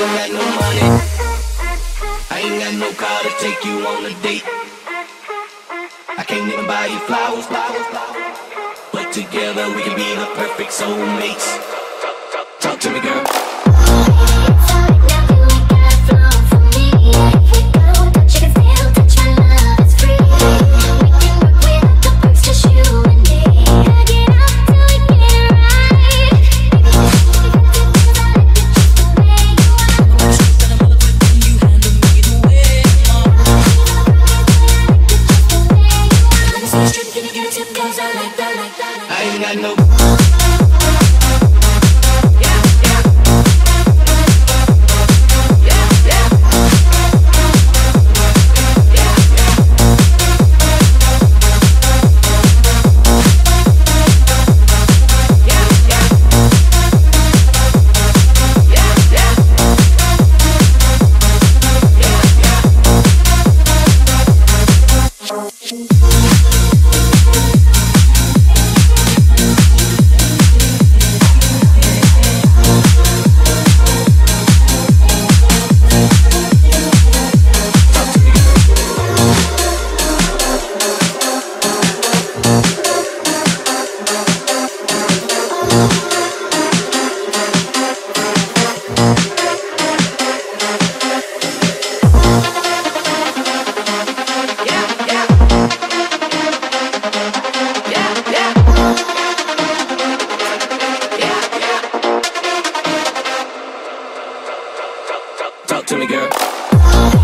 ain't got no money. I ain't got no car to take you on a date. I can't even buy you flowers, flowers, flowers. But together we can be the perfect soulmates. I ain't got no. Oh.